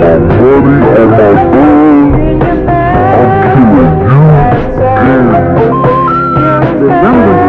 my money and my. I'm killing you,